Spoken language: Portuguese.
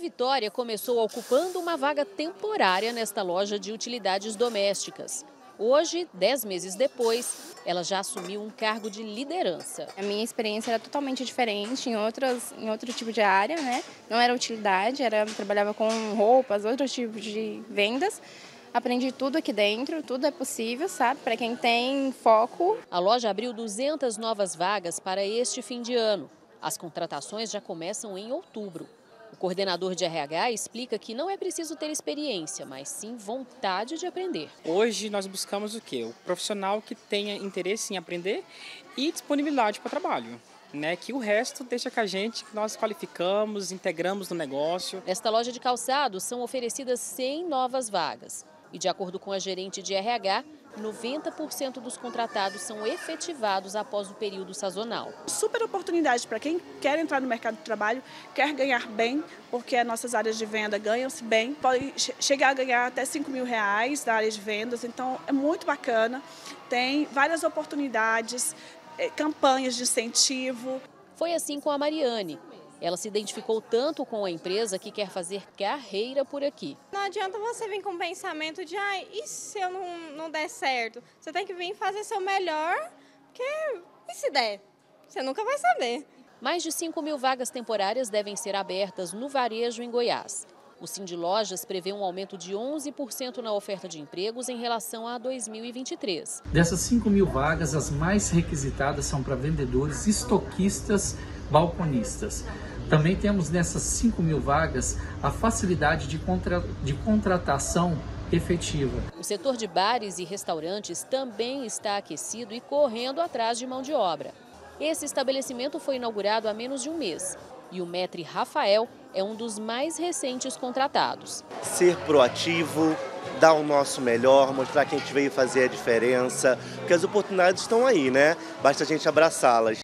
Vitória começou ocupando uma vaga temporária nesta loja de utilidades domésticas. Hoje, dez meses depois, ela já assumiu um cargo de liderança. A minha experiência era totalmente diferente em, outras, em outro tipo de área, né? Não era utilidade, era trabalhava com roupas, outros tipos de vendas. Aprendi tudo aqui dentro, tudo é possível, sabe? Para quem tem foco. A loja abriu 200 novas vagas para este fim de ano. As contratações já começam em outubro. O coordenador de RH explica que não é preciso ter experiência, mas sim vontade de aprender. Hoje nós buscamos o quê? O profissional que tenha interesse em aprender e disponibilidade para trabalho. Né, que o resto deixa com a gente, que nós qualificamos, integramos no negócio. Nesta loja de calçados são oferecidas 100 novas vagas. E de acordo com a gerente de RH, 90% dos contratados são efetivados após o período sazonal. Super oportunidade para quem quer entrar no mercado de trabalho, quer ganhar bem, porque as nossas áreas de venda ganham-se bem, pode chegar a ganhar até 5 mil reais na área de vendas, então é muito bacana. Tem várias oportunidades, eh, campanhas de incentivo. Foi assim com a Mariane. Ela se identificou tanto com a empresa que quer fazer carreira por aqui. Não adianta você vir com o pensamento de, ah, e se eu não, não der certo? Você tem que vir fazer seu melhor, porque e se der? Você nunca vai saber. Mais de 5 mil vagas temporárias devem ser abertas no varejo em Goiás. O Cindy Lojas prevê um aumento de 11% na oferta de empregos em relação a 2023. Dessas 5 mil vagas, as mais requisitadas são para vendedores, estoquistas, balconistas. Também temos nessas 5 mil vagas a facilidade de, contra, de contratação efetiva. O setor de bares e restaurantes também está aquecido e correndo atrás de mão de obra. Esse estabelecimento foi inaugurado há menos de um mês e o metre Rafael é um dos mais recentes contratados. Ser proativo, dar o nosso melhor, mostrar que a gente veio fazer a diferença, porque as oportunidades estão aí, né? Basta a gente abraçá-las.